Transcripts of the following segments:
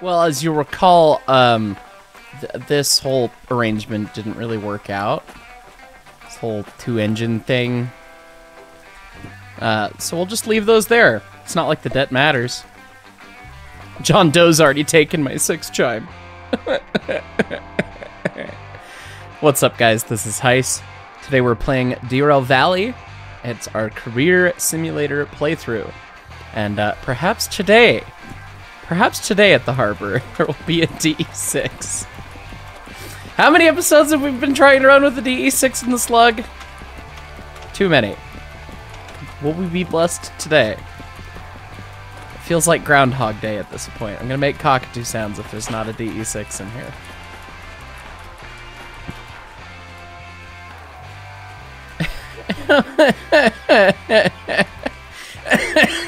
Well, as you recall, um, th- this whole arrangement didn't really work out. This whole two-engine thing. Uh, so we'll just leave those there. It's not like the debt matters. John Doe's already taken my six chime. What's up, guys? This is Hyce. Today we're playing Derail Valley. It's our career simulator playthrough. And uh, perhaps today, perhaps today at the harbor, there will be a DE6. How many episodes have we been trying to run with the DE6 in the slug? Too many. Will we be blessed today? It feels like Groundhog Day at this point. I'm gonna make cockatoo sounds if there's not a DE6 in here.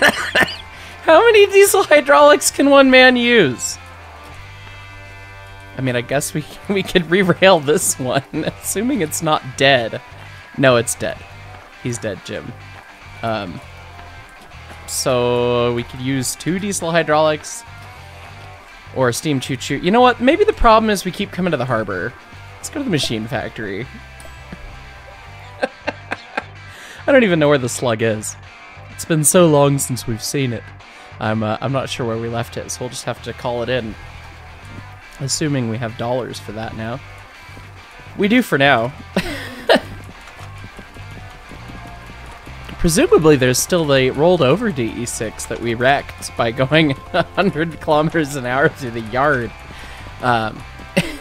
How many diesel hydraulics can one man use? I mean, I guess we we could rerail this one, assuming it's not dead. No, it's dead. He's dead, Jim. Um, so we could use two diesel hydraulics or a steam choo choo. You know what? Maybe the problem is we keep coming to the harbor. Let's go to the machine factory. I don't even know where the slug is. It's been so long since we've seen it. I'm uh, I'm not sure where we left it, so we'll just have to call it in. Assuming we have dollars for that now. We do for now. Presumably there's still the rolled over DE6 that we wrecked by going 100 kilometers an hour through the yard. Um,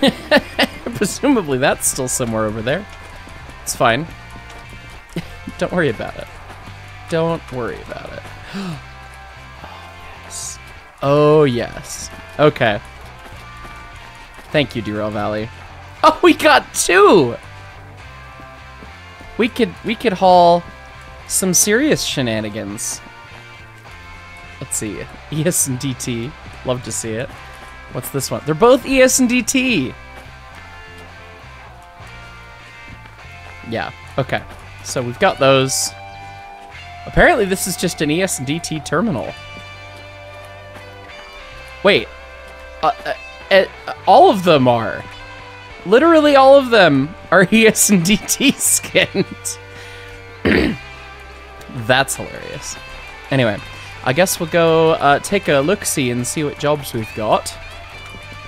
presumably that's still somewhere over there. It's fine. Don't worry about it. Don't worry about it. oh, yes. Okay. Thank you, Derail Valley. Oh, we got two! We could we could haul some serious shenanigans. Let's see. ES and DT. Love to see it. What's this one? They're both ES and DT. Yeah. Okay. So we've got those. Apparently this is just an ES and DT terminal. Wait. Uh, uh, uh, all of them are. Literally all of them are ES and DT skinned. That's hilarious. Anyway, I guess we'll go uh, take a look-see and see what jobs we've got.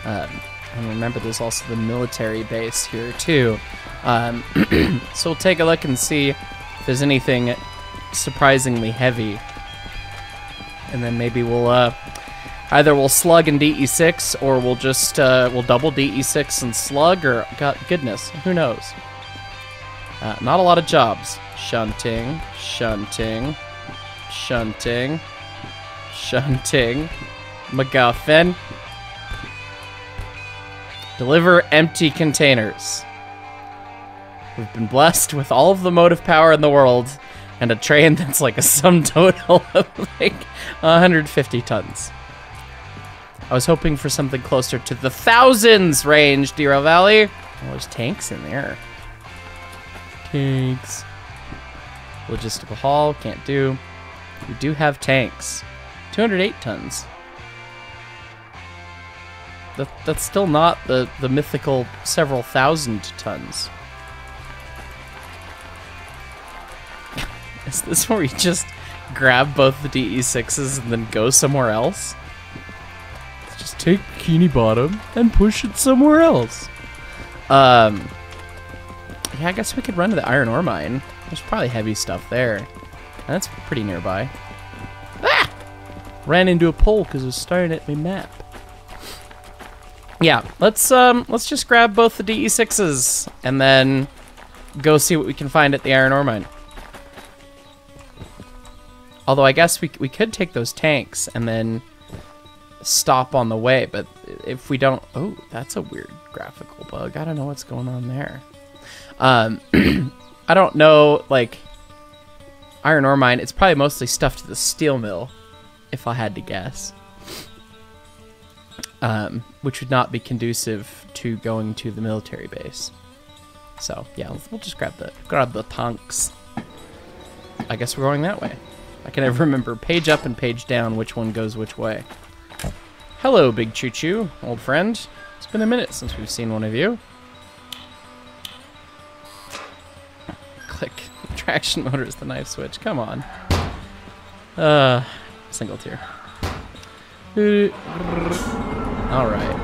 Um, and remember, there's also the military base here, too. Um, so we'll take a look and see if there's anything surprisingly heavy. And then maybe we'll uh, either we'll slug in DE6 or we'll just uh, we'll double DE6 and slug or God goodness, who knows? Uh, not a lot of jobs. Shunting, shunting, shunting, shunting. MacGuffin. Deliver empty containers. We've been blessed with all of the motive power in the world and a train that's like a sum total of like 150 tons. I was hoping for something closer to the thousands range, Derail Valley. Oh, there's tanks in there. Tanks. Logistical haul, can't do. We do have tanks. 208 tons. That, that's still not the, the mythical several thousand tons. Is this where we just grab both the DE6s and then go somewhere else? Take Bikini Bottom and push it somewhere else. Um, yeah, I guess we could run to the iron ore mine. There's probably heavy stuff there. That's pretty nearby. Ah! Ran into a pole because it was staring at my map. Yeah, let's um let's just grab both the DE6s and then go see what we can find at the iron ore mine. Although I guess we we could take those tanks and then stop on the way, but if we don't, oh, that's a weird graphical bug. I don't know what's going on there. Um, I don't know, like iron ore mine. It's probably mostly stuff to the steel mill, if I had to guess. Um, which would not be conducive to going to the military base. So yeah, we'll just grab the grab the tanks. I guess we're going that way. I can never remember page up and page down which one goes which way. Hello, Big Choo Choo, old friend. It's been a minute since we've seen one of you. Click. Traction motor is the knife switch. Come on. Uh, single tier. All right.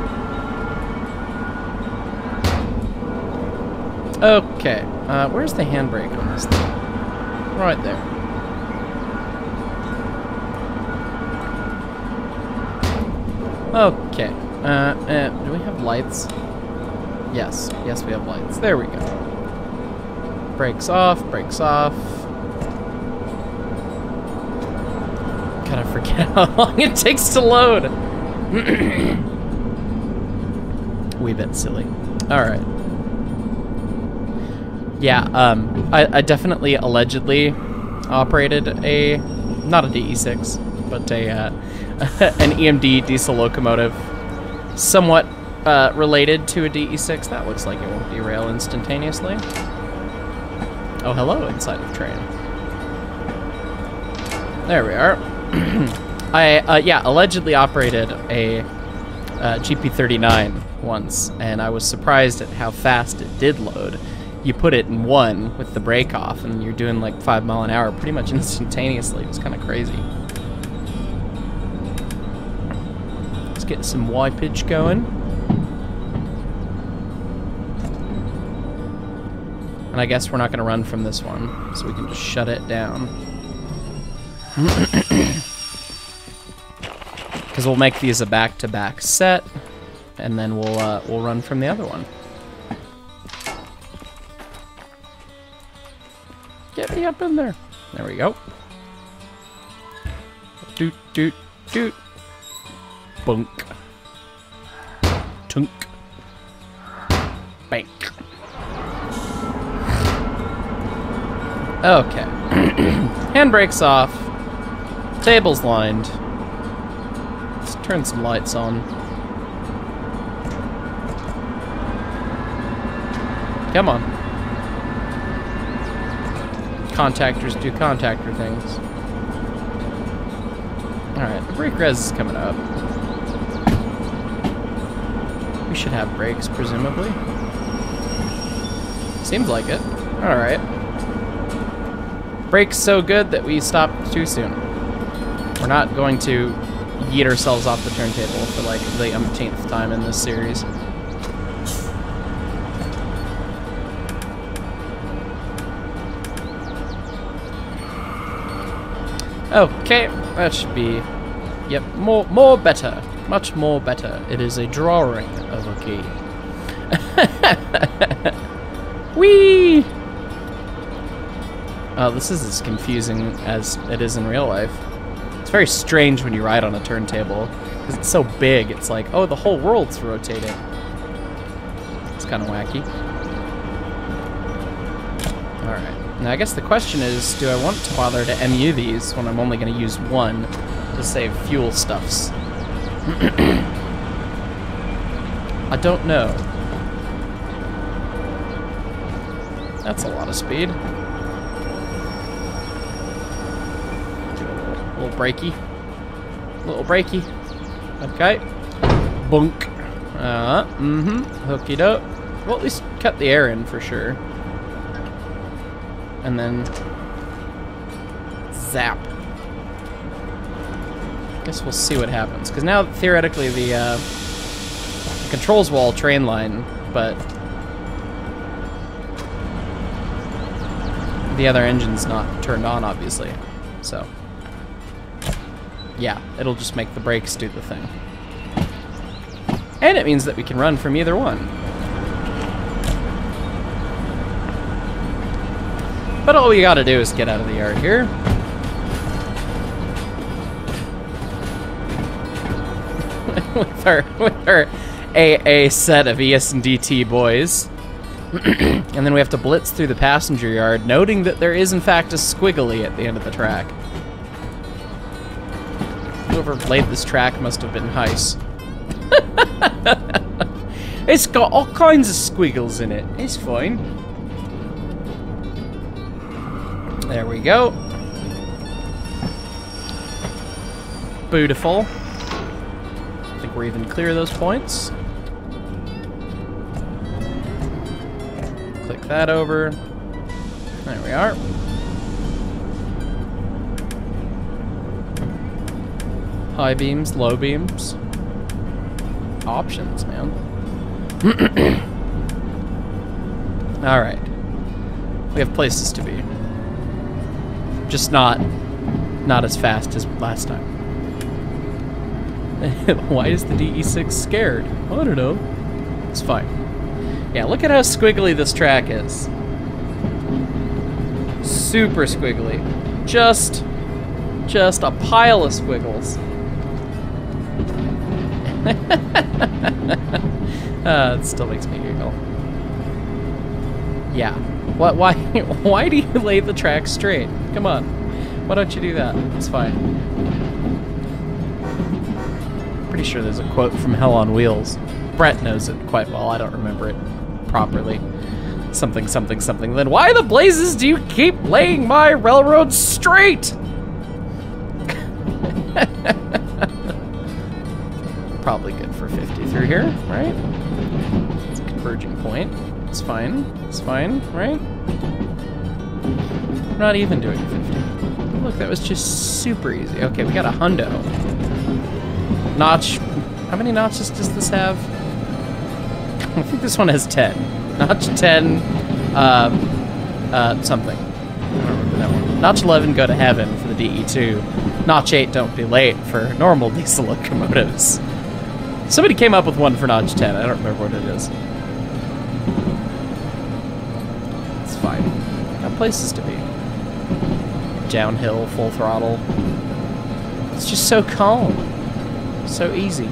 Okay. Uh, where's the handbrake on this thing? Right there. Okay. Uh, uh, do we have lights? Yes. Yes, we have lights. There we go. Brakes off, brakes off. Kind of forget how long it takes to load. we bit silly. Alright. Yeah, um, I, I definitely allegedly operated a, not a DE6, but a, uh, an EMD diesel locomotive, somewhat uh, related to a DE6. That looks like it won't derail instantaneously. Oh, hello, inside of train. There we are. I, uh, yeah, allegedly operated a uh, GP39 once, and I was surprised at how fast it did load. You put it in one with the brake off, and you're doing like five mile an hour pretty much instantaneously. It was kind of crazy. Get some wipage going. And I guess we're not going to run from this one, so we can just shut it down. Because we'll make these a back-to-back -back set, and then we'll uh, we'll run from the other one. Get me up in there. There we go. Doot doot doot. Bunk. Tunk. Bank. Okay. Handbrake's off. Table's lined. Let's turn some lights on. Come on. Contactors do contactor things. Alright, the brake res is coming up. We should have brakes, presumably. Seems like it. Alright. Brakes so good that we stopped too soon. We're not going to yeet ourselves off the turntable for like the umpteenth time in this series. Okay, that should be, yep, more, more better, much more better. It is a drawing of key. Whee! Oh, this is as confusing as it is in real life. It's very strange when you ride on a turntable, because it's so big, it's like, oh, the whole world's rotating. It's kind of wacky. Alright. Now, I guess the question is, do I want to bother to MU these when I'm only going to use one to save fuel stuffs? I don't know. That's a lot of speed. Little breaky. Little breaky. Okay. Bunk. Uh, mm-hmm. Hook it up. Well, at least cut the air in for sure and then zap. I guess we'll see what happens. Because now, theoretically, the, uh, the controls wall train line, but the other engine's not turned on, obviously. So, yeah, it'll just make the brakes do the thing. And it means that we can run from either one. But all we gotta do is get out of the yard here. with our with our AA set of ES and DT boys. and then we have to blitz through the passenger yard, noting that there is in fact a squiggly at the end of the track. Whoever laid this track must have been Heiss. it's got all kinds of squiggles in it. It's fine. There we go. Beautiful. I think we're even clear of those points. That over. There we are. High beams, low beams. Options, man. All right. We have places to be. Just not not as fast as last time. Why is the DE6 scared? I don't know. It's fine. Yeah, look at how squiggly this track is. Super squiggly. Just just a pile of squiggles. uh, it still makes me giggle. Yeah. What? Why? Why do you lay the track straight? Come on. Why don't you do that? It's fine. Pretty sure there's a quote from Hell on Wheels. Brett knows it quite well. I don't remember it properly. Something, something, something. Then why the blazes do you keep laying my railroad straight? Probably good for 50 through here, right? It's a converging point. It's fine. It's fine, right? We're not even doing 50. Look, that was just super easy. Okay, we got a hundo. Notch. How many notches does this have? I think this one has 10. Notch 10, uh, uh, something. I don't remember that one. Notch 11, go to heaven for the DE2. Notch 8, don't be late for normal diesel locomotives. Somebody came up with one for Notch 10. I don't remember what it is. It's fine. Got places to be. Downhill, full throttle. It's just so calm. So easy.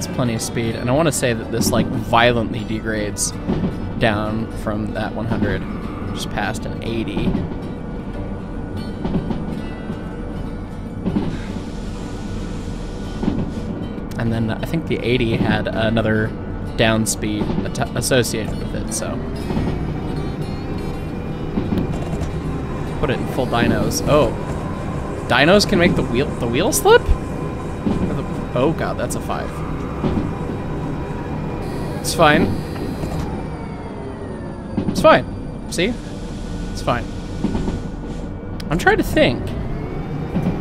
It's plenty of speed. And I want to say that this, like, violently degrades down from that 100. Just past an 80. And then I think the 80 had another down speed associated with it, so. Put it in full dynos. Oh. Dynos can make the wheel the wheel slip? Oh god, that's a five. It's fine. It's fine. See? It's fine. I'm trying to think.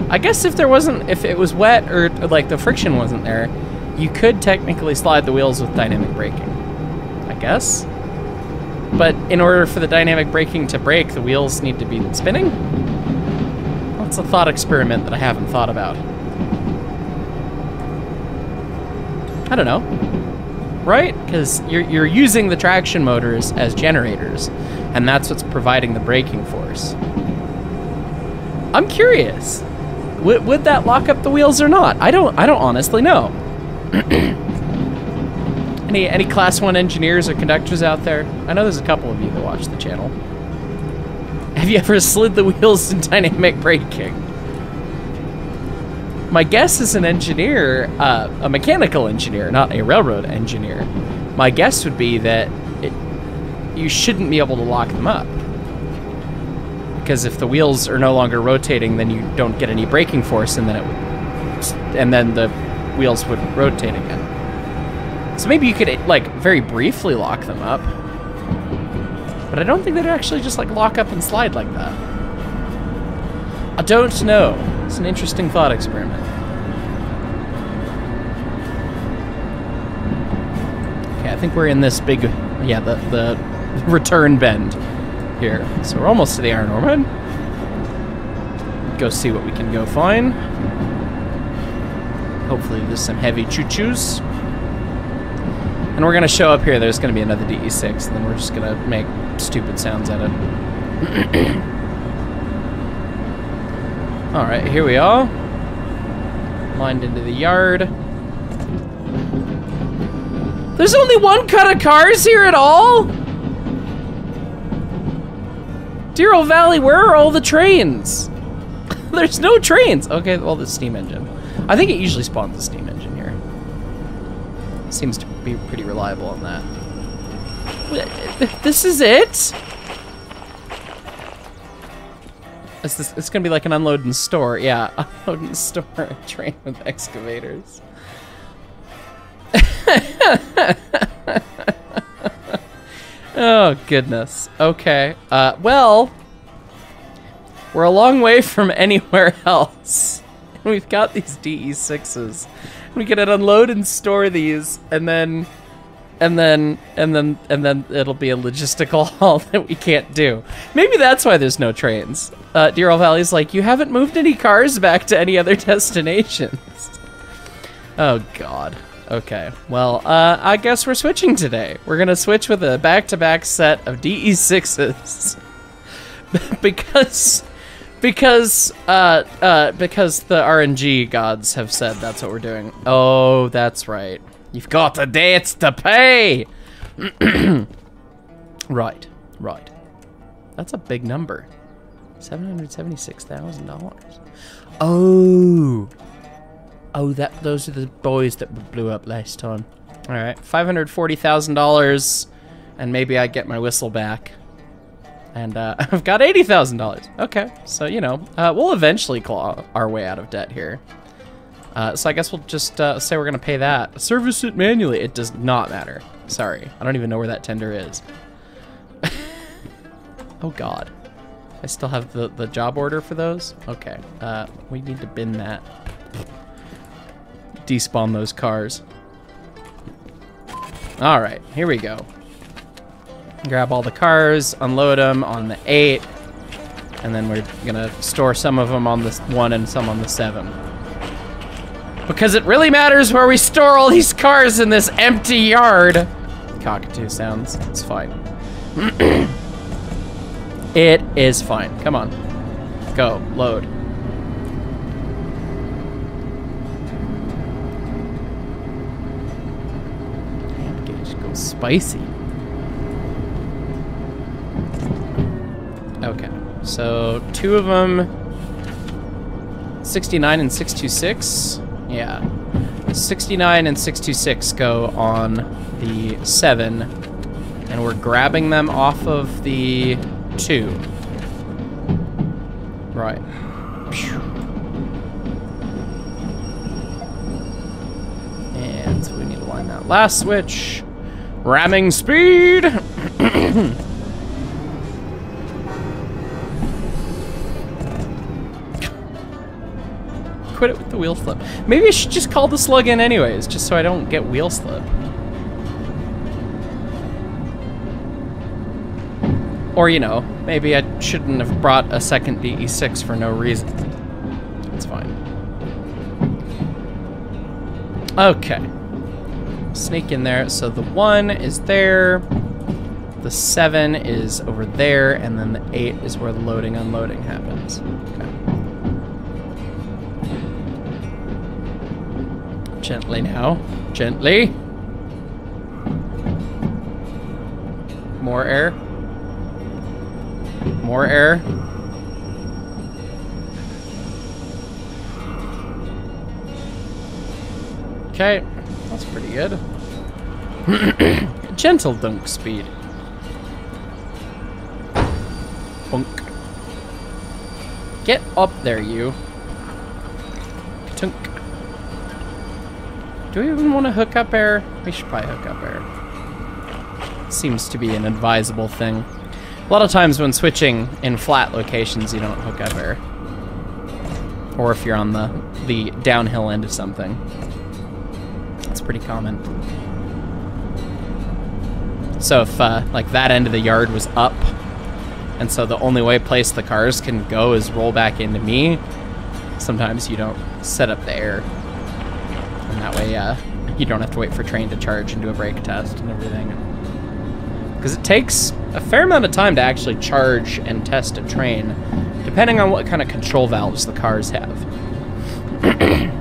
I guess if there wasn't, if it was wet or like the friction wasn't there, you could technically slide the wheels with dynamic braking. I guess. But in order for the dynamic braking to break, the wheels need to be spinning? That's a thought experiment that I haven't thought about. I don't know. Right? Because you're, you're using the traction motors as generators, and that's what's providing the braking force. I'm curious. Would, would that lock up the wheels or not? I don't I don't honestly know. any any class 1 engineers or conductors out there? I know there's a couple of you that watch the channel. Have you ever slid the wheels in dynamic braking? My guess as an engineer, uh, a mechanical engineer, not a railroad engineer, my guess would be that it, you shouldn't be able to lock them up because if the wheels are no longer rotating, then you don't get any braking force, and then it would, and then the wheels would rotate again. So maybe you could like very briefly lock them up, but I don't think they'd actually just like lock up and slide like that. I don't know. It's an interesting thought experiment. Okay, I think we're in this big, yeah, the the return bend here. So we're almost to the Iron Ore Mine. Go see what we can go find. Hopefully there's some heavy choo-choos. And we're gonna show up here, there's gonna be another DE6, and then we're just gonna make stupid sounds at it. Alright, here we are. Lined into the yard. There's only one cut of cars here at all? Derail Valley, where are all the trains? There's no trains. Okay, well, the steam engine. I think it usually spawns the steam engine here. Seems to be pretty reliable on that. This is it? It's, this, it's gonna be like an unload and store. Yeah, unload and store a train with excavators. oh goodness. Okay. Uh, well, we're a long way from anywhere else. We've got these DE6s. We can unload and store these, and then, and then, and then, and then it'll be a logistical haul that we can't do. Maybe that's why there's no trains. Uh, Derail Valley's like, you haven't moved any cars back to any other destinations. oh God. Okay. Well, uh, I guess we're switching today. We're gonna switch with a back-to-back -back set of DE6s because because uh uh because the RNG gods have said that's what we're doing. Oh, that's right. You've got the debts to pay. right, right. That's a big number. Seven hundred seventy-six thousand dollars. Oh. Oh, that those are the boys that blew up last time. All right, five hundred forty thousand dollars, and maybe I get my whistle back. And uh, I've got eighty thousand dollars. Okay, so you know, uh, we'll eventually claw our way out of debt here. Uh, so I guess we'll just uh, say we're gonna pay that. Service it manually. It does not matter. Sorry, I don't even know where that tender is. oh God, I still have the the job order for those. Okay, uh, we need to bin that despawn those cars. All right, here we go. Grab all the cars, unload them on the 8, and then we're gonna store some of them on the 1 and some on the 7. Because it really matters where we store all these cars in this empty yard. Cockatoo sounds, it's fine. it is fine, come on. Go, load. spicy. Okay, so two of them, 69 and 626. Yeah, 69 and 626 go on the 7, and we're grabbing them off of the 2. Right. And we need to line that last switch. Ramming speed! Quit it with the wheel slip. Maybe I should just call the slug in anyways, just so I don't get wheel slip. Or, you know, maybe I shouldn't have brought a second DE6 for no reason. It's fine. Okay sneak in there. So the one is there, the seven is over there, and then the eight is where the loading unloading happens. Okay. Gently now. Gently. More air. More air. Okay. That's pretty good. Gentle dunk speed. Bunk. Get up there, you. Do we even want to hook up air? We should probably hook up air. Seems to be an advisable thing. A lot of times when switching in flat locations, you don't hook up air. Or if you're on the, the downhill end of something. It's pretty common. So if uh, like that end of the yard was up, and so the only way place the cars can go is roll back into me, sometimes you don't set up the air. And that way uh, you don't have to wait for train to charge and do a brake test and everything. Because it takes a fair amount of time to actually charge and test a train, depending on what kind of control valves the cars have.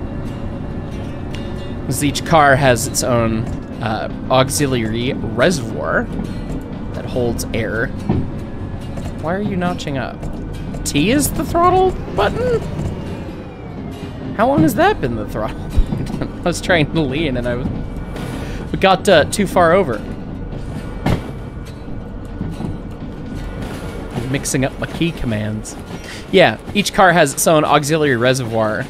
Because each car has its own uh, auxiliary reservoir that holds air. Why are you notching up? T is the throttle button? How long has that been the throttle was trying to lean and I was... We got uh, too far over. Mixing up my key commands. Yeah, each car has its own auxiliary reservoir.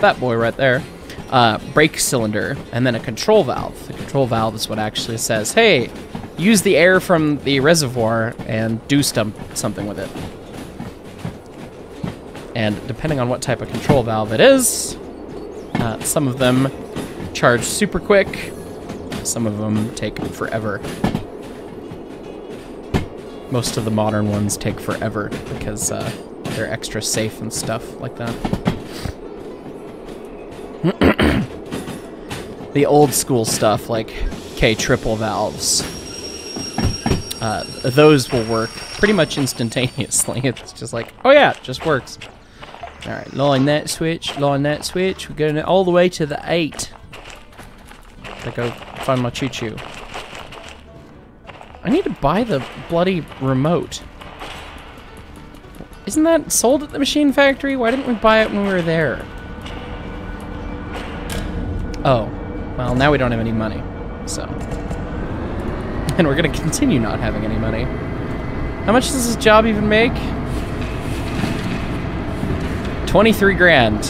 That boy right there. Uh, brake cylinder, and then a control valve. The control valve is what actually says, hey, use the air from the reservoir and do stum- something with it. And depending on what type of control valve it is, uh, some of them charge super quick, some of them take forever. Most of the modern ones take forever because uh, they're extra safe and stuff like that. the old school stuff like K triple valves, uh, those will work pretty much instantaneously. It's just like, oh yeah, it just works. All right, line that switch, line that switch. We're going all the way to the eight. I go find my choo-choo. I need to buy the bloody remote. Isn't that sold at the machine factory? Why didn't we buy it when we were there? Oh, well, now we don't have any money, so. And we're gonna continue not having any money. How much does this job even make? 23 grand.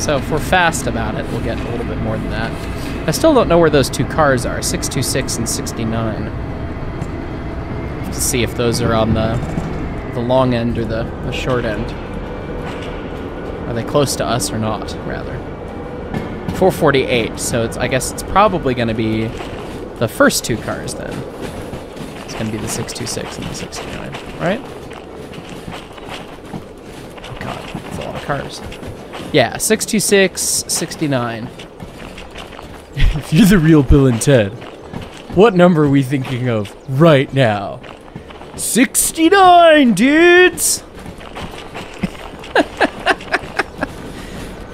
So if we're fast about it, we'll get a little bit more than that. I still don't know where those two cars are, 626 and 69. To see if those are on the the long end or the, the short end. Are they close to us or not, rather? 448, so it's I guess it's probably going to be the first two cars then. It's going to be the 626 and the 69, right? Oh god, that's a lot of cars. Yeah, 626, 69. if you're the real Bill and Ted, what number are we thinking of right now? 69, dudes!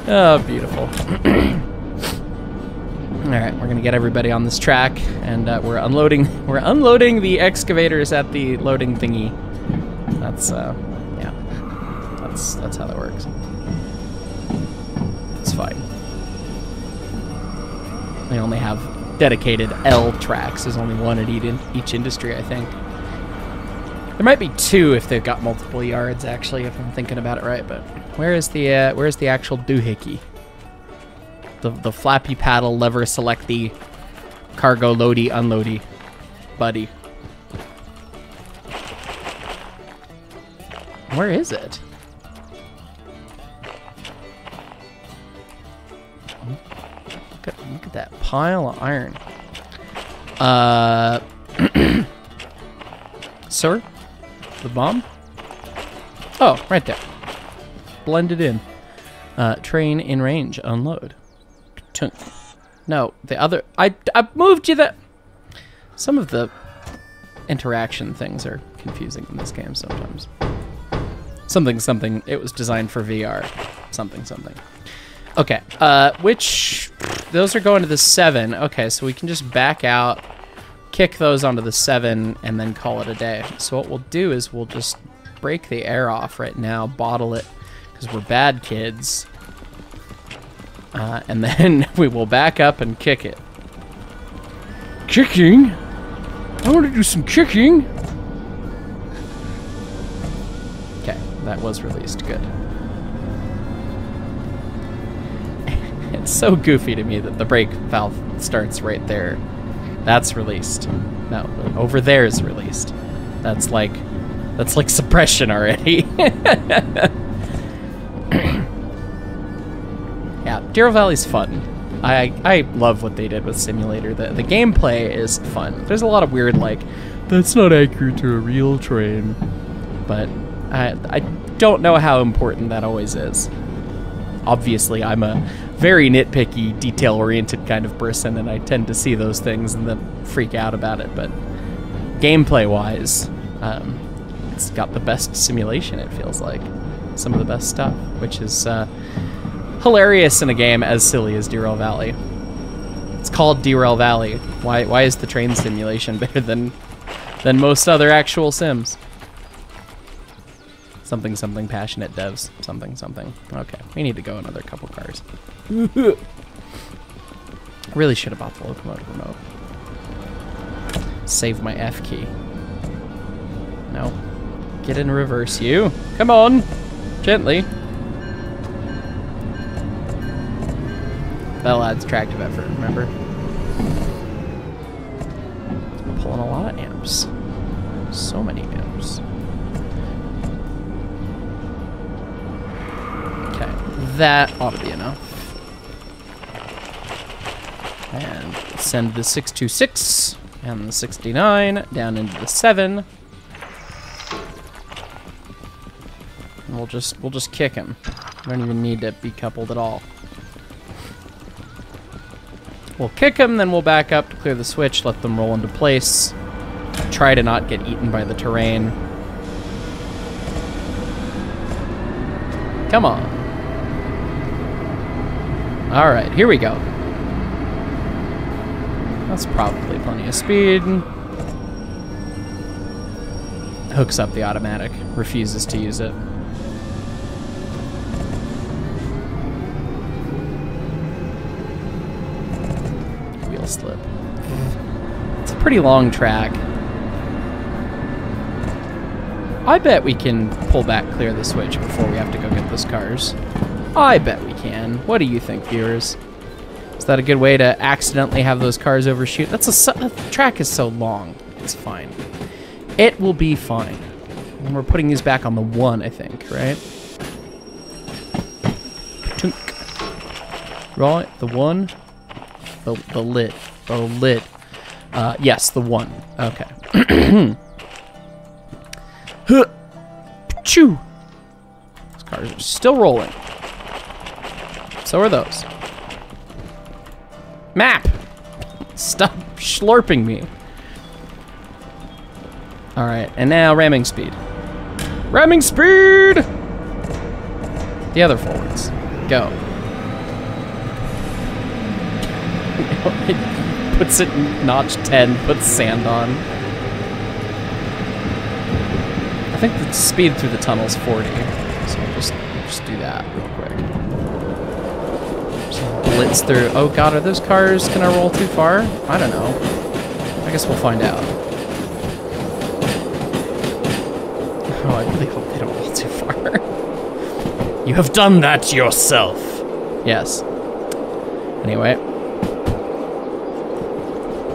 oh, beautiful. Alright, we're gonna get everybody on this track, and uh, we're unloading we're unloading the excavators at the loading thingy. That's uh. That's that's how that works. It's fine. They only have dedicated L tracks. There's only one at each industry, I think. There might be two if they've got multiple yards, actually, if I'm thinking about it right. But where is the uh, where's the actual doohickey? The the flappy paddle lever select the cargo loady unloady, buddy. Where is it? Look at, look at that pile of iron. Uh, sir, the bomb. Oh, right there. Blended in. Uh, train in range. Unload. No, the other. I I moved you that. Some of the interaction things are confusing in this game sometimes. Something something. It was designed for VR. Something something. Okay. Uh, which those are going to the seven. Okay, so we can just back out, kick those onto the seven, and then call it a day. So what we'll do is we'll just break the air off right now, bottle it, because we're bad kids. Uh, and then we will back up and kick it. Kicking? I want to do some kicking. Okay, that was released. Good. it's so goofy to me that the brake valve starts right there. That's released. No, over there is released. That's like, that's like suppression already. yeah, Derail Valley's fun. I I love what they did with Simulator. The the gameplay is fun. There's a lot of weird like, that's not accurate to a real train, but I I don't know how important that always is. Obviously, I'm a very nitpicky, detail-oriented kind of person, and I tend to see those things and then freak out about it. But gameplay-wise, um, it's got the best simulation. It feels like some of the best stuff, which is. Uh, hilarious in a game as silly as Derail Valley. It's called Derail Valley. Why why is the train simulation better than than most other actual sims? Something something passionate devs. Something something. Okay, we need to go another couple cars. really should have bought the locomotive remote. Save my F key. No. Get in reverse, you. Come on. Gently. That'll add subtractive effort, remember? Pulling a lot of amps. So many that ought to be enough. And send the 626 and the 69 down into the 7. And we'll just we'll just kick him. We don't even need to be coupled at all. We'll kick him, then we'll back up to clear the switch, let them roll into place. Try to not get eaten by the terrain. Come on. Alright, here we go. That's probably plenty of speed. Hooks up the automatic, refuses to use it. Wheel slip. It's a pretty long track. I bet we can pull back clear the switch before we have to go get those cars. I bet we can. What do you think, viewers? Is that a good way to accidentally have those cars overshoot? That's a the track is so long. It's fine. It will be fine. And we're putting these back on the one, I think, right? Right, the one. The the lit. The lit. Uh, yes, the one. Okay. Choo. These cars are still rolling. So are those. Map! Stop slurping me. Alright, and now ramming speed. Ramming speed! The other forwards. Go. it puts it notch 10, puts sand on. I think the speed through the tunnel is 40, so I'll just, just do that real blitz through. Oh god, are those cars gonna roll too far? I don't know. I guess we'll find out. Oh, I really hope they don't roll too far. you have done that yourself. Yes. Anyway.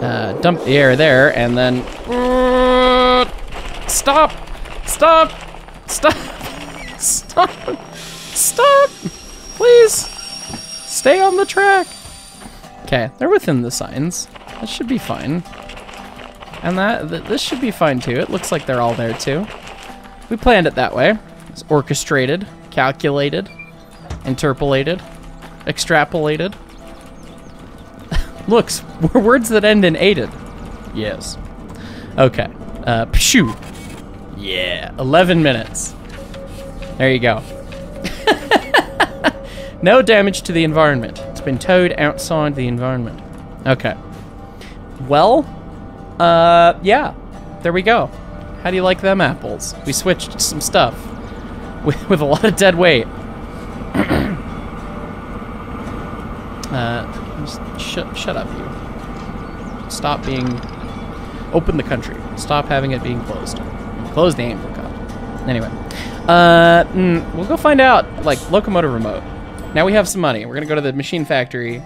Uh, dump the air there, and then... Stop! Stop! Stop! Stop! Stop! Please! Stay on the track! Okay, they're within the signs. That should be fine. And that th this should be fine too. It looks like they're all there too. We planned it that way. It's orchestrated, calculated, interpolated, extrapolated. Looks, words that end in aided. Yes. Okay. Uh, pshoo. Yeah, 11 minutes. There you go. No damage to the environment. It's been towed outside the environment. Okay. Well, uh, yeah. There we go. How do you like them apples? We switched some stuff with, with a lot of dead weight. uh, just shut, shut up, you. Stop being... Open the country. Stop having it being closed. Close the apricot. Anyway. Uh, mm, we'll go find out, like, locomotive remote. Now we have some money. We're gonna go to the machine factory,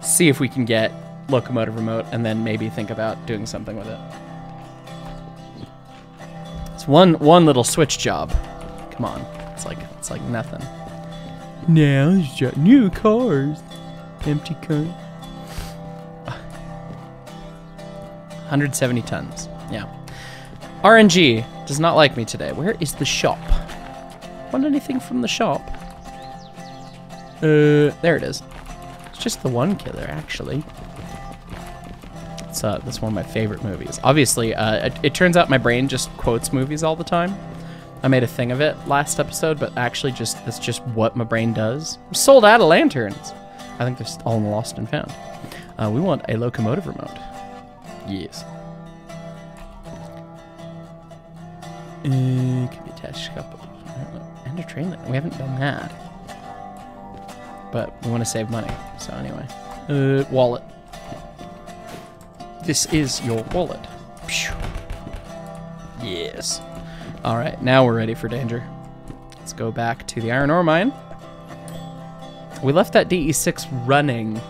see if we can get locomotive remote, and then maybe think about doing something with it. It's one one little switch job. Come on. It's like it's like nothing. Now it's new cars. Empty car. 170 tons. Yeah. RNG does not like me today. Where is the shop? Want anything from the shop? Uh, there it is. It's just the one killer, actually. It's, uh, that's one of my favorite movies. Obviously, uh, it, it turns out my brain just quotes movies all the time. I made a thing of it last episode, but actually just that's just what my brain does. I'm sold out of lanterns. I think they're all lost and found. Uh, we want a locomotive remote. Yes. Uh, can be attached to a couple. And a train. We haven't done that. But we want to save money. So anyway. Uh, wallet. This is your wallet. Yes. Alright, now we're ready for danger. Let's go back to the iron ore mine. We left that DE6 running,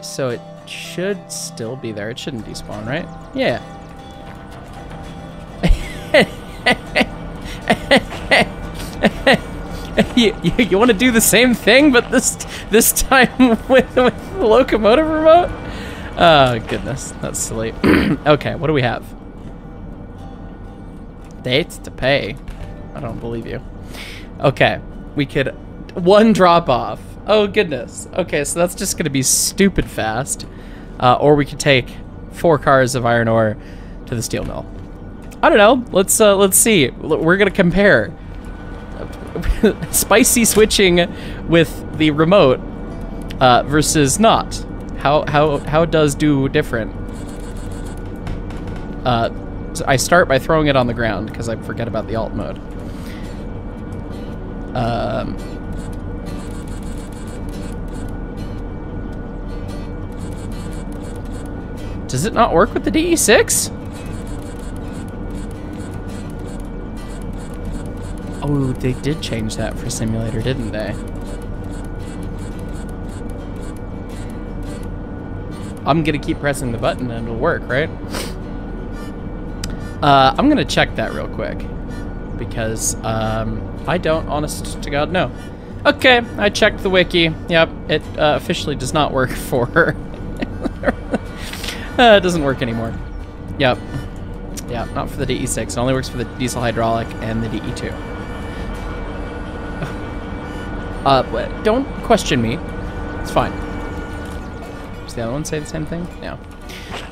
so it should still be there. It shouldn't despawn, right? Yeah. you, you, you want to do the same thing, but this this time with, with locomotive remote? Oh, goodness. That's silly. okay, what do we have? Dates to pay. I don't believe you. Okay, we could... One drop off. Oh, goodness. Okay, so that's just going to be stupid fast. Uh, or we could take four cars of iron ore to the steel mill. I don't know. Let's uh, let's see. We're gonna compare spicy switching with the remote uh, versus not. How how how does do different? Uh, so I start by throwing it on the ground because I forget about the alt mode. Um. Does it not work with the DE6? Oh, they did change that for simulator, didn't they? I'm gonna keep pressing the button and it'll work, right? Uh, I'm gonna check that real quick because um, I don't, honest to God, know. Okay, I checked the wiki. Yep, it uh, officially does not work for. uh, it doesn't work anymore. Yep. Yeah, not for the DE6. It only works for the diesel hydraulic and the DE2. Uh, don't question me. It's fine. Does the other one say the same thing? No.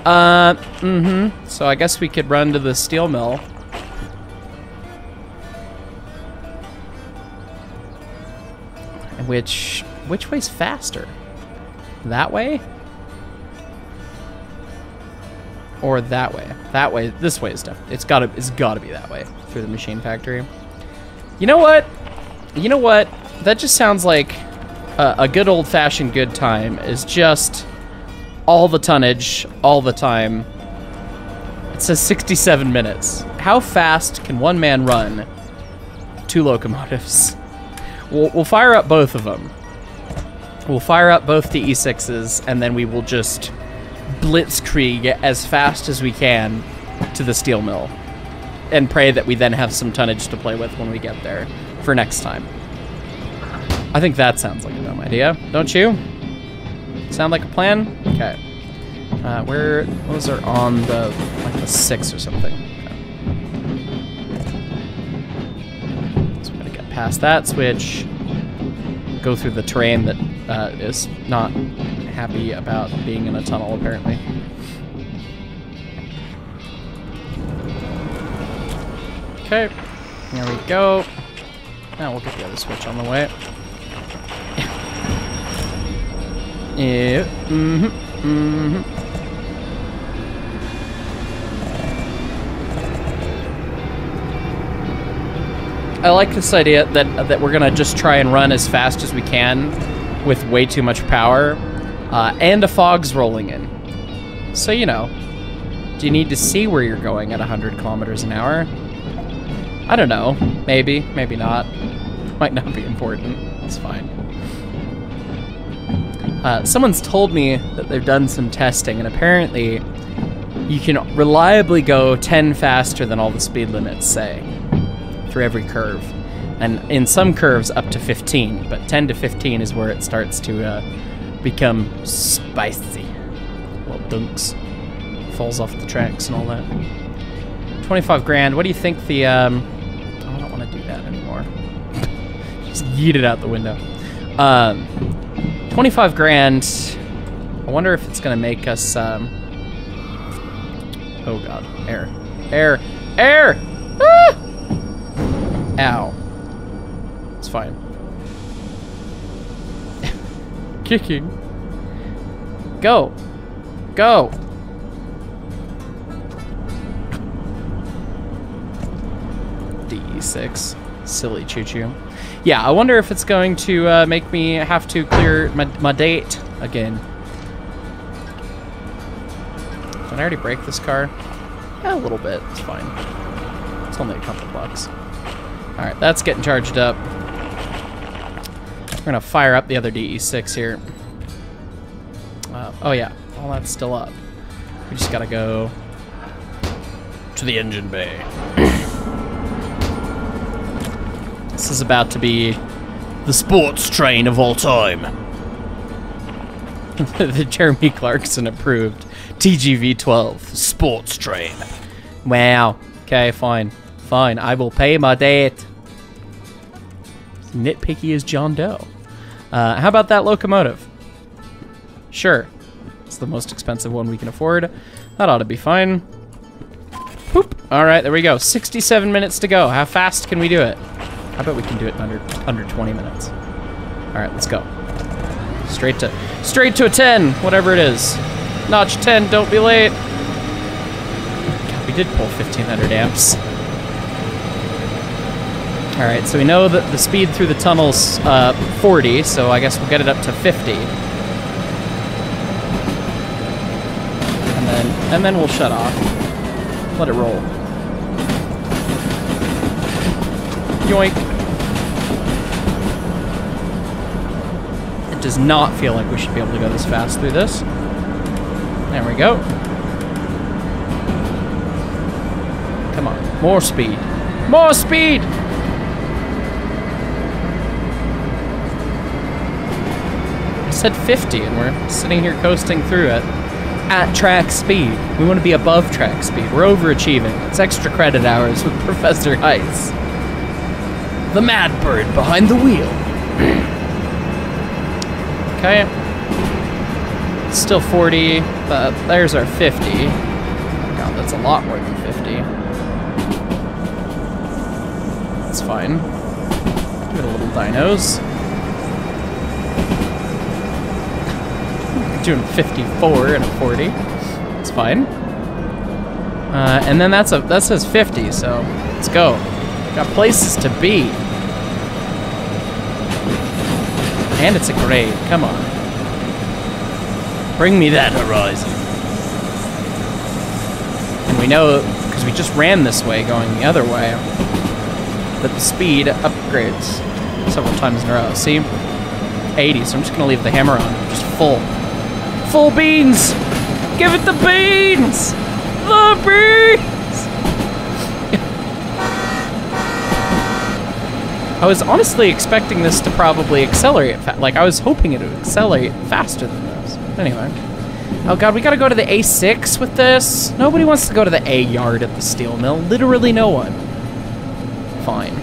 Uh, mm-hmm. So I guess we could run to the steel mill. Which, which way's faster? That way? Or that way? That way, this way is definitely, it's gotta, it's gotta be that way, through the machine factory. You know what? You know what? that just sounds like a, a good old-fashioned good time is just all the tonnage, all the time. It says 67 minutes. How fast can one man run two locomotives? We'll, we'll fire up both of them. We'll fire up both the DE6s, and then we will just blitzkrieg as fast as we can to the steel mill. And pray that we then have some tonnage to play with when we get there for next time. I think that sounds like a dumb idea, don't you? Sound like a plan? Okay. Uh, where, those are on the, like the six or something. Okay. So we're gonna get past that switch, go through the terrain that uh, is not happy about being in a tunnel, apparently. Okay, there we go. Now we'll get the other switch on the way. Mm-hmm. Mm-hmm. I like this idea that that we're gonna just try and run as fast as we can with way too much power, uh, and a fog's rolling in. So you know, do you need to see where you're going at 100 kilometers an hour? I don't know. Maybe, maybe not. Might not be important. It's fine. Uh, someone's told me that they've done some testing, and apparently you can reliably go 10 faster than all the speed limits say through every curve. And in some curves, up to 15, but 10 to 15 is where it starts to uh, become spicy. Well, dunks. Falls off the tracks and all that. 25 grand. What do you think the, um... Oh, I don't want to do that anymore. Just yeet it out the window. Um, 25 grand. I wonder if it's to make us, um... Oh, God. Air. Air. Air! Ah! Ow. It's fine. Kicking. Go. Go. DE6. Silly choo-choo. Yeah, I wonder if it's going to uh, make me have to clear my, my date again. Did I already break this car? Yeah, a little bit. It's fine. It's only a couple bucks. Alright, that's getting charged up. We're gonna fire up the other DE6 here. Uh, oh yeah, all that's still up. We just gotta go to the engine bay. this is about to be the sports train of all time. the Jeremy Clarkson approved TGV 12 sports train. Wow. Okay, fine. Fine. I will pay my debt. Nitpicky as John Doe. Uh, how about that locomotive? Sure. It's the most expensive one we can afford. That ought to be fine. Boop. All right, there we go. 67 minutes to go. How fast can we do it? I bet we can do it under under 20 minutes. All right, let's go. Straight to straight to a 10, whatever it is. Notch 10, don't be late. God, we did pull 1500 amps. All right, so we know that the speed through the tunnel's uh, 40, so I guess we'll get it up to 50. And then, and then we'll shut off. Let it roll. Yoink. It does not feel like we should be able to go this fast through this. There we go. Come on, more speed. More speed! I said 50 and we're sitting here coasting through it at track speed. We want to be above track speed. We're overachieving. It's extra credit hours with Professor Hyce. The mad bird behind the wheel. okay. Still 40, but there's our 50. Oh god, that's a lot more than 50. That's fine. A little dynos. doing 54 and a 40. It's fine. Uh, and then that's a that says 50, so let's go. Got places to be. And it's a grade. Come on. Bring me that horizon. And we know, because we just ran this way going the other way, that the speed upgrades several times in a row. See? 80, so I'm just going to leave the hammer on, just full. Full beans! Give it the beans! The beans! I was honestly expecting this to probably accelerate. like, I was hoping it would accelerate faster than this. Anyway. Oh god, we gotta go to the A6 with this? Nobody wants to go to the A yard at the steel mill. Literally no one. Fine.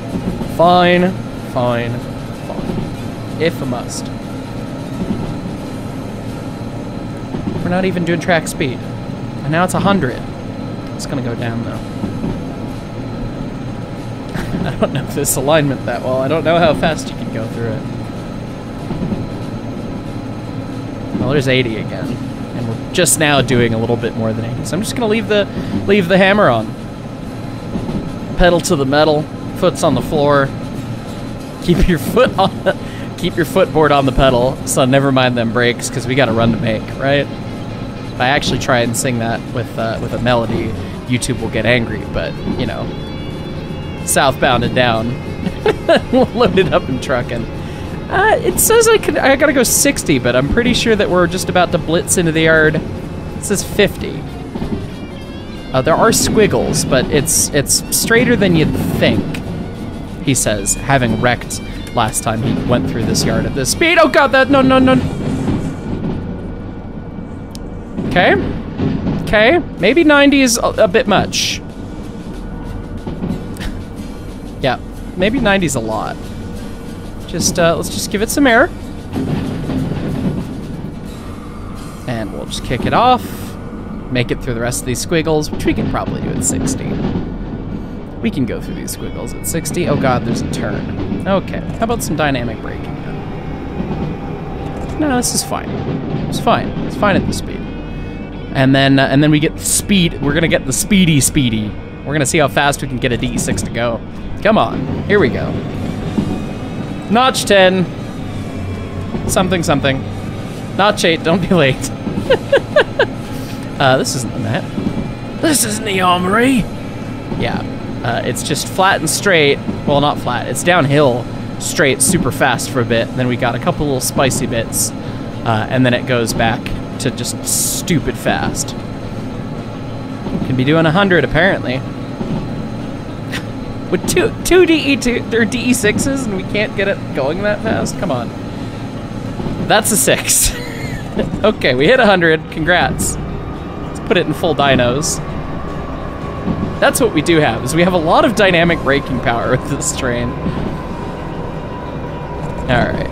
Fine. Fine. Fine. If a must. We're not even doing track speed. And now it's 100. It's gonna go down though. I don't know this alignment that well. I don't know how fast you can go through it. Well, there's 80 again. And we're just now doing a little bit more than 80. So I'm just gonna leave the leave the hammer on. Pedal to the metal, foot's on the floor. Keep your foot on the, keep your footboard on the pedal, so never mind them brakes, because we got a run to make, right? If I actually try and sing that with uh, with a melody, YouTube will get angry. But you know, southbound and down, loaded up and trucking. Uh, it says I could. I gotta go 60, but I'm pretty sure that we're just about to blitz into the yard. It says 50. Uh, there are squiggles, but it's it's straighter than you'd think. He says, having wrecked last time he went through this yard at this speed. Oh god, that no no no. Okay. Okay. Maybe 90 is a, a bit much. Maybe 90 is a lot. Just, uh, let's just give it some air. And we'll just kick it off. Make it through the rest of these squiggles, which we can probably do at 60. We can go through these squiggles at 60. Oh god, there's a turn. Okay. How about some dynamic braking No, this is fine. It's fine. It's fine at this speed and then uh, and then we get speed. We're gonna get the speedy speedy. We're gonna see how fast we can get a DE6 to go. Come on, here we go. Notch 10. Something something. Notch 8, don't be late. uh, this isn't the map. This isn't the armory. Yeah, uh, it's just flat and straight. Well, not flat, it's downhill. straight super fast for a bit. Then we got a couple little spicy bits, uh, and then it goes back to just stupid fast. Can be doing 100 apparently. With two two DE two or DE sixes and we can't get it going that fast. Come on. That's a six. okay, we hit 100. Congrats. Let's put it in full dynos. That's what we do have, is we have a lot of dynamic braking power with this train. Alright.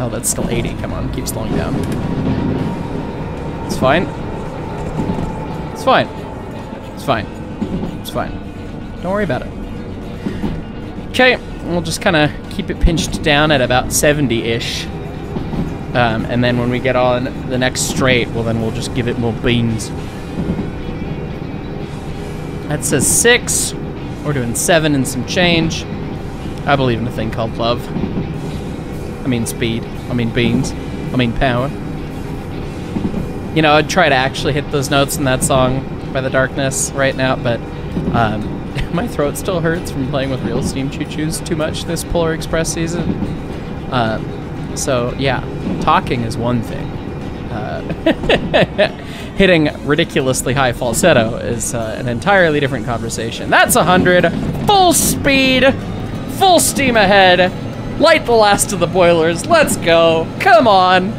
Oh, that's still 80. Come on, keep slowing down. It's fine. It's fine. It's fine. It's fine. Don't worry about it. Okay, we'll just kind of keep it pinched down at about 70-ish. Um, and then when we get on the next straight, well then we'll just give it more beans. That says six. We're doing seven and some change. I believe in a thing called love. I mean speed. I mean beans. I mean power. You know, I'd try to actually hit those notes in that song by the darkness right now, but um, my throat still hurts from playing with real steam choo-choos too much this Polar Express season. Um, so yeah, talking is one thing. Uh, hitting ridiculously high falsetto is uh, an entirely different conversation. That's a 100, full speed, full steam ahead, light the last of the boilers, let's go, come on.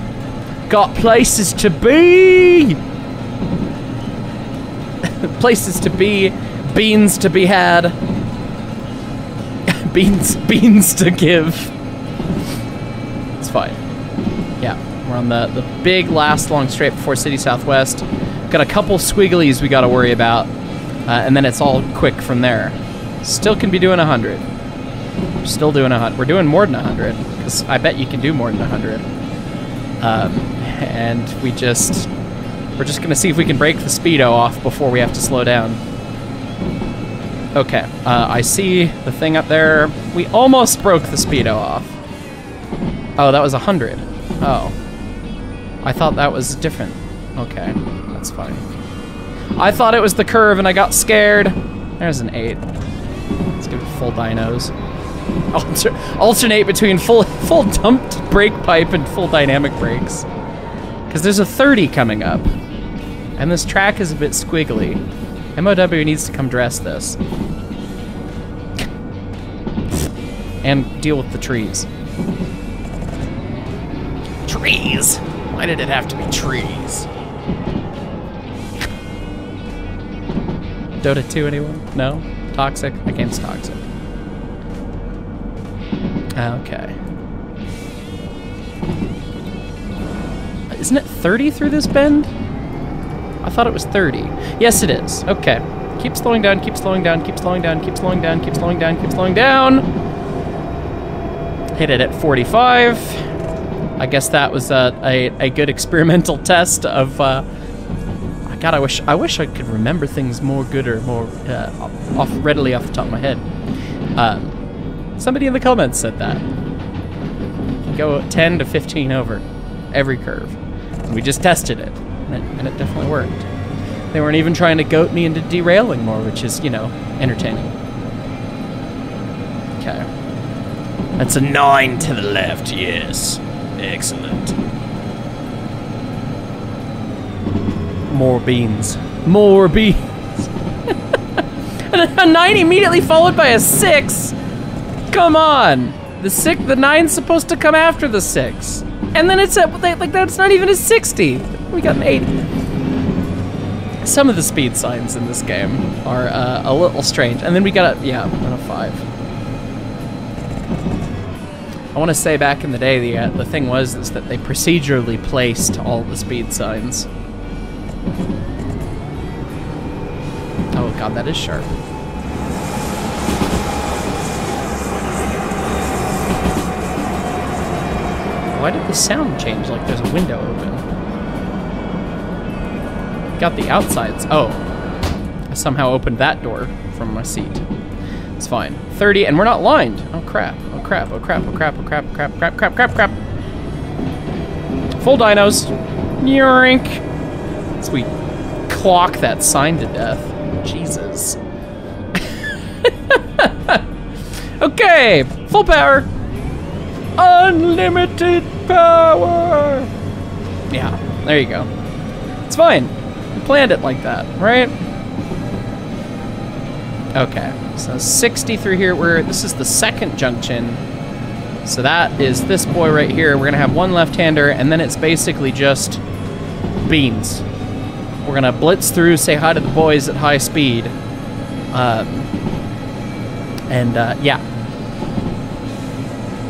Got places to be. places to be, beans to be had, beans, beans to give. It's fine. Yeah, we're on the, the big last long straight before City Southwest. Got a couple squigglies we got to worry about, uh, and then it's all quick from there. Still can be doing 100. Still doing 100. We're doing more than 100, because I bet you can do more than 100. Um, and we just, we're just to see if we can break the speedo off before we have to slow down. Okay, uh, I see the thing up there. We almost broke the speedo off. Oh, that was 100. Oh. I thought that was different. Okay, that's fine. I thought it was the curve and I got scared. There's an 8. Let's give it full dynos. Alter alternate between full full dumped brake pipe and full dynamic brakes. Because there's a 30 coming up. And this track is a bit squiggly. MOW needs to come dress this. And deal with the trees. Trees? Why did it have to be trees? Dota 2, anyone? No? Toxic? Game's toxic. Okay. Isn't it 30 through this bend? I thought it was 30. Yes, it is. Okay. Keep slowing down, keep slowing down, keep slowing down, keep slowing down, keep slowing down, keep slowing down. Hit it at 45. I guess that was a, a, a good experimental test of, uh, God, I wish I wish I could remember things more good or more uh, off readily off the top of my head. Um, somebody in the comments said that. Go 10 to 15 over every curve. We just tested it and, it, and it definitely worked. They weren't even trying to goat me into derailing more, which is, you know, entertaining. Okay. That's a nine to the left, yes. Excellent. More beans. More beans. a nine immediately followed by a six. Come on. The six, the nine's supposed to come after the six. And then it's a, like that's not even a 60. We got an eight. Some of the speed signs in this game are uh, a little strange. And then we got a, yeah, on a five. I want to say back in the day, the uh, the thing was is that they procedurally placed all the speed signs. Oh god, that is sharp. Why did the sound change like there's a window open? Got the outsides. Oh. I somehow opened that door from my seat. It's fine. 30, and we're not lined. Oh crap. Oh crap. Oh crap. Oh crap. Oh crap. Oh, crap. Crap. Crap. Crap. Crap. Full dynos. Yoink. Sweet. Clock that sign to death. Jesus. okay. Full power. Unlimited power. Yeah, there you go. It's fine. We planned it like that, right? Okay, so 60 through here. We're this is the second junction. So that is this boy right here. We're gonna have one left-hander, and then it's basically just beans. We're gonna blitz through, say hi to the boys at high speed. Um, and uh, yeah,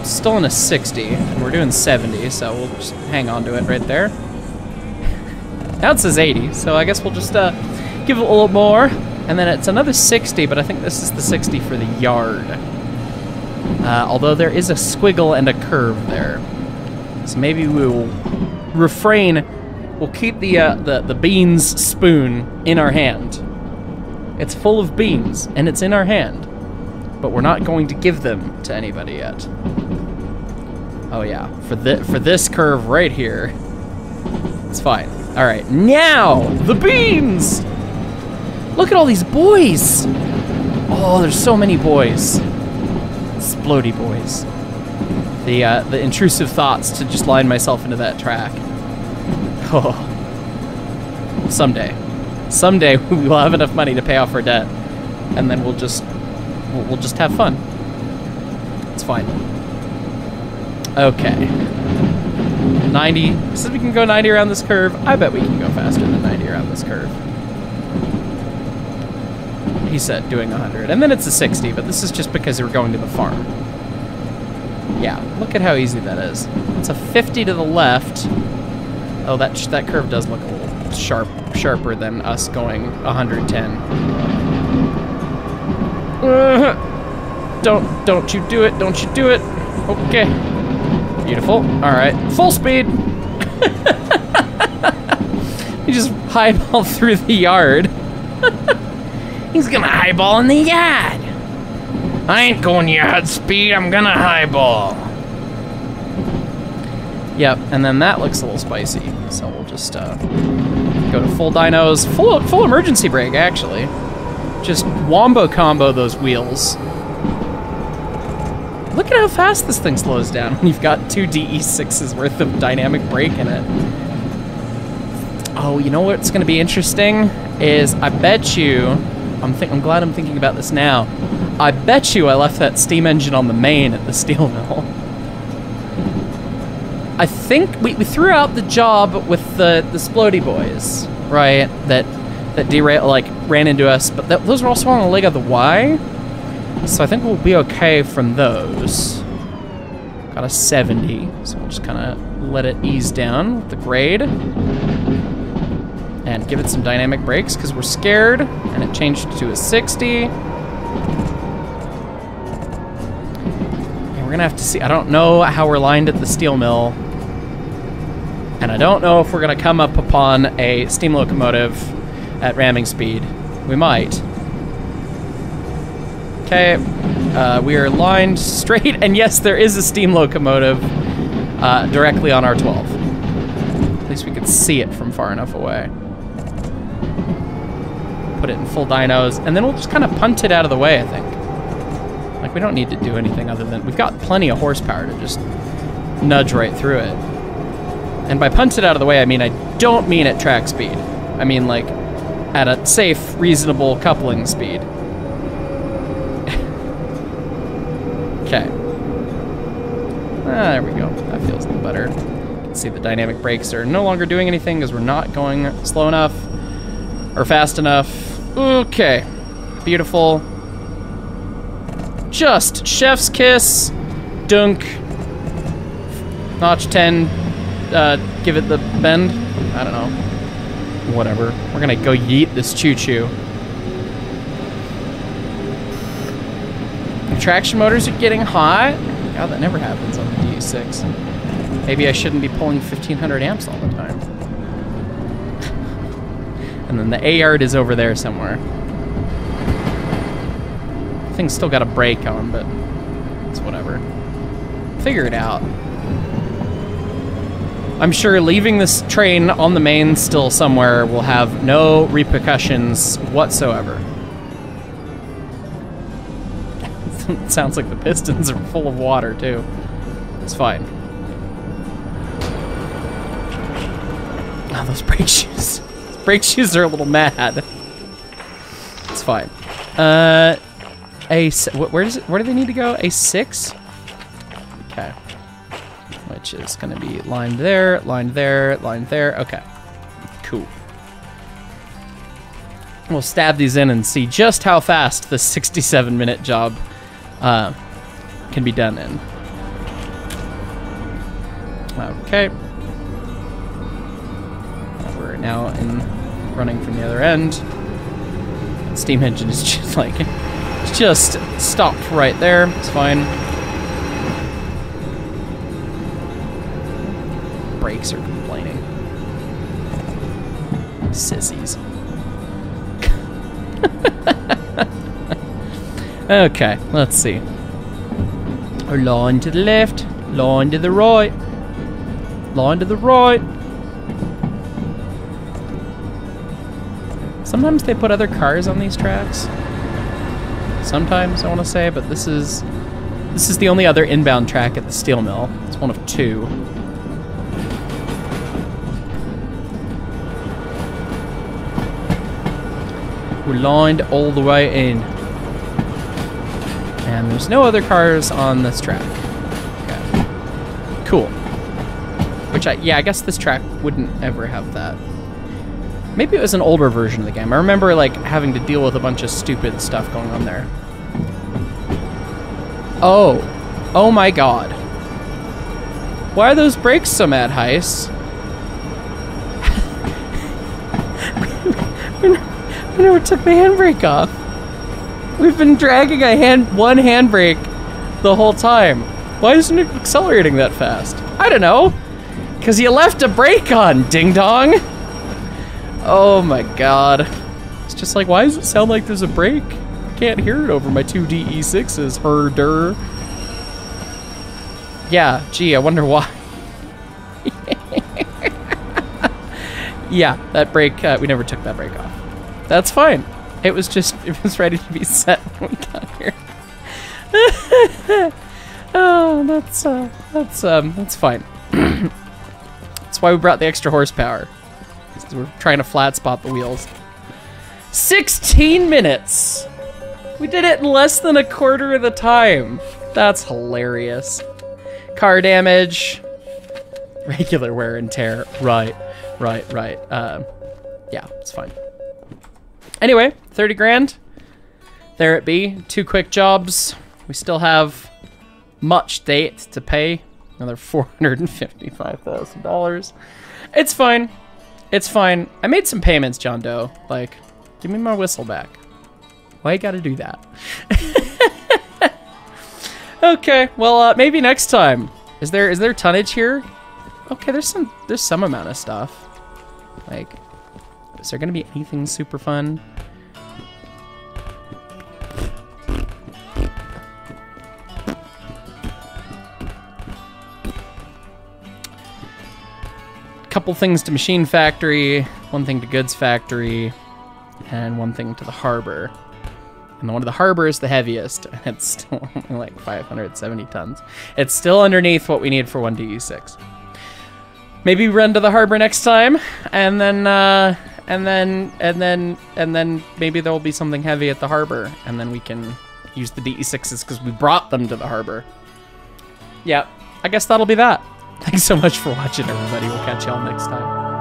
still in a 60, and we're doing 70, so we'll just hang on to it right there. now it says 80, so I guess we'll just uh, give it a little more. And then it's another 60, but I think this is the 60 for the yard. Uh, although there is a squiggle and a curve there. So maybe we will refrain. We'll keep the, uh, the, the beans spoon in our hand. It's full of beans, and it's in our hand. But we're not going to give them to anybody yet. Oh yeah, for, the, for this curve right here, it's fine. All right, now the beans! Look at all these boys! Oh, there's so many boys. Splody boys. The, uh, the intrusive thoughts to just line myself into that track. Oh. Someday. Someday we will have enough money to pay off our debt. And then we'll just, we'll, we'll just have fun. It's fine. Okay. 90. Since we can go 90 around this curve, I bet we can go faster than 90 around this curve he said, doing 100. And then it's a 60, but this is just because we're going to the farm. Yeah, look at how easy that is. It's a 50 to the left. Oh, that that curve does look a little sharp, sharper than us going 110. Uh, don't, don't you do it, don't you do it. Okay. Beautiful. All right, full speed. he just highball through the yard. He's gonna highball in the yard. I ain't going yard speed, I'm gonna highball. Yep, and then that looks a little spicy. So we'll just uh, go to full dynos. Full, full emergency brake, actually. Just wombo combo those wheels. Look at how fast this thing slows down when you've got two DE6s worth of dynamic brake in it. Oh, you know what's going to be interesting? Is I bet you I'm, think, I'm glad I'm thinking about this now. I bet you I left that steam engine on the main at the steel mill. I think we, we threw out the job with the, the Splody boys, right? That that derail like ran into us, but that, those were also on the leg of the Y. So I think we'll be okay from those. Got a 70, so we'll just kind of let it ease down with the grade and give it some dynamic brakes because we're scared, and it changed to a 60. And we're gonna have to see, I don't know how we're lined at the steel mill, and I don't know if we're gonna come up upon a steam locomotive at ramming speed. We might. Okay, uh, we are lined straight, and yes, there is a steam locomotive uh, directly on R12. At least we could see it from far enough away put it in full dynos, and then we'll just kind of punt it out of the way, I think. Like, we don't need to do anything other than... We've got plenty of horsepower to just nudge right through it. And by punt it out of the way, I mean I don't mean at track speed. I mean, like, at a safe, reasonable coupling speed. Okay. Ah, there we go. That feels a little better. See the dynamic brakes are no longer doing anything because we're not going slow enough or fast enough. Okay. Beautiful. Just chef's kiss. Dunk. Notch 10. Uh, give it the bend. I don't know. Whatever. We're gonna go yeet this choo-choo. Traction motors are getting hot. God, that never happens on the DE6. Maybe I shouldn't be pulling 1500 amps all the time. And then the A-yard is over there somewhere. Thing's still got a brake on, but it's whatever. Figure it out. I'm sure leaving this train on the main still somewhere will have no repercussions whatsoever. Sounds like the pistons are full of water too. It's fine. Oh, those brake shoes. Those brake shoes are a little mad. It's fine. Uh, a where does it? Where do they need to go? A six. Okay. Which is going to be lined there, lined there, lined there. Okay. Cool. We'll stab these in and see just how fast the 67 minute job uh, can be done in. Okay. We're now in running from the other end. Steam engine is just like just stopped right there. It's fine. Brakes are complaining. Sissies. okay, let's see. Line to the left, line to the right, line to the right. Sometimes they put other cars on these tracks. Sometimes I want to say, but this is this is the only other inbound track at the steel mill. It's one of two. We're lined all the way in. And there's no other cars on this track. Okay. Cool. Which I yeah, I guess this track wouldn't ever have that. Maybe it was an older version of the game. I remember like having to deal with a bunch of stupid stuff going on there. Oh. Oh my god. Why are those brakes so mad, Hyce? I never took the handbrake off. We've been dragging a hand one handbrake the whole time. Why isn't it accelerating that fast? I don't know. Cause you left a brake on, ding dong. Oh my god. It's just like, why does it sound like there's a brake? Can't hear it over my two DE6s, herder. Yeah, gee, I wonder why. yeah, that brake, uh, we never took that brake off. That's fine. It was just, it was ready to be set when we got here. oh, that's, uh, that's, um, that's fine. that's why we brought the extra horsepower. We're trying to flat spot the wheels. 16 minutes! We did it in less than a quarter of the time. That's hilarious. Car damage. Regular wear and tear. Right, right, right. Uh, yeah, it's fine. Anyway, 30 grand. There it be. Two quick jobs. We still have much date to pay. Another $455,000. It's fine. It's fine. I made some payments, John Doe. Like, give me my whistle back. Why you gotta do that? okay, well, uh, maybe next time. Is there is there tonnage here? Okay, there's some there's some amount of stuff. Like, is there gonna be anything super fun? Couple things to Machine Factory, one thing to Goods Factory, and one thing to the harbor. And the one to the harbor is the heaviest, and it's still only like 570 tons. It's still underneath what we need for 1DE6. Maybe run to the harbor next time, and then, uh, and then, and then, and then maybe there will be something heavy at the harbor, and then we can use the DE6s because we brought them to the harbor. Yeah, I guess that'll be that. Thanks so much for watching, everybody. We'll catch y'all next time.